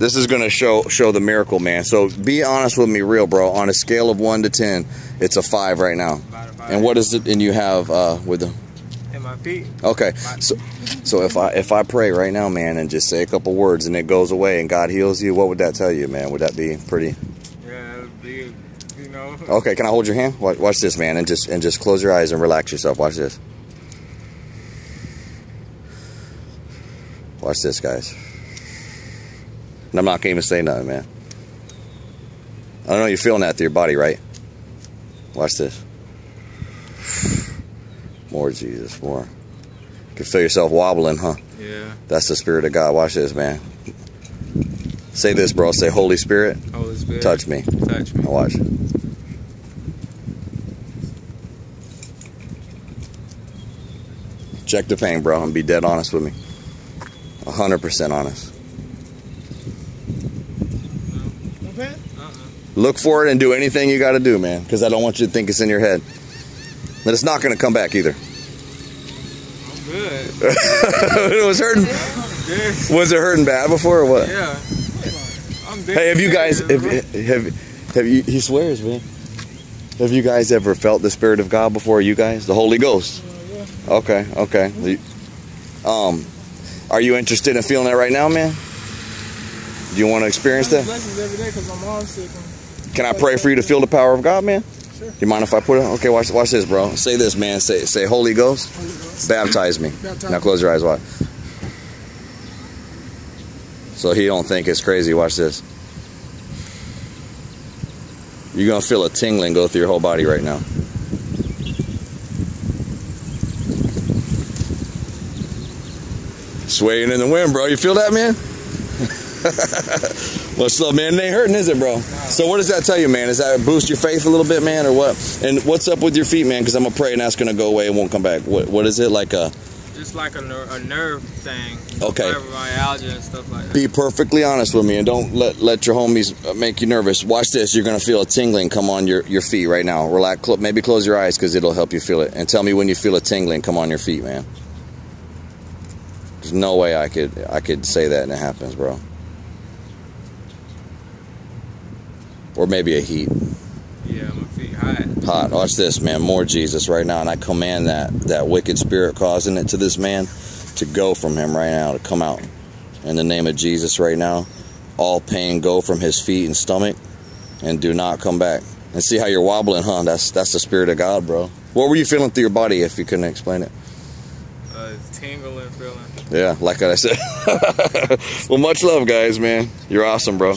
This is gonna show show the miracle, man. So be honest with me, real bro. On a scale of one to ten, it's a five right now. Five. And what is it? And you have uh, with the in my feet. okay. So so if I if I pray right now, man, and just say a couple words and it goes away and God heals you, what would that tell you, man? Would that be pretty? Yeah, be, you know. Okay, can I hold your hand? Watch, watch this, man, and just and just close your eyes and relax yourself. Watch this. Watch this, guys. And I'm not gonna even say nothing, man. I don't know you're feeling that through your body, right? Watch this. More Jesus, more. You can feel yourself wobbling, huh? Yeah. That's the Spirit of God. Watch this, man. Say this, bro. Say, Holy Spirit, Holy Spirit. touch me. Touch me. Now watch. Check the pain, bro, and be dead honest with me. 100% honest. Look for it and do anything you got to do, man, because I don't want you to think it's in your head. But it's not going to come back either. I'm good. it was hurting. Was it hurting bad before or what? Yeah. I'm. Hey, have you guys have, have have you? He swears, man. Have you guys ever felt the spirit of God before? You guys, the Holy Ghost. Okay, okay. Um, are you interested in feeling that right now, man? Do you want to experience that? Blessings every day because my mom's sick. Can I pray for you to feel the power of God, man? Sure. You mind if I put it? Okay, watch, watch this, bro. Say this, man. Say, say, Holy Ghost, Holy Ghost. baptize me. Baptize Now close your eyes. Watch. So he don't think it's crazy. Watch this. You're gonna feel a tingling go through your whole body right now. Swaying in the wind, bro. You feel that, man? What's up, man? It ain't hurting, is it, bro? So what does that tell you, man? Does that boost your faith a little bit, man, or what? And what's up with your feet, man? Because I'm gonna pray and that's gonna go away and won't come back. What What is it like? A Just like a, ner- a nerve thing. Okay. Fibromyalgia and stuff like that. be perfectly honest with me and don't let let your homies uh, make you nervous. Watch this. You're gonna feel a tingling come on your your feet right now. Relax. Cl- maybe close your eyes because it'll help you feel it. And tell me when you feel a tingling come on your feet, man. There's no way I could I could say that and it happens, bro. Or maybe a heat. Yeah, my feet hot. hot. Watch this, man. More Jesus right now, and I command that that wicked spirit causing it to this man to go from him right now, to come out in the name of Jesus right now. All pain go from his feet and stomach, and do not come back. And see how you're wobbling, huh? That's that's the spirit of God, bro. What were you feeling through your body if you couldn't explain it? Uh, tingling feeling. Yeah, like I said. well, much love, guys, man. You're awesome, bro.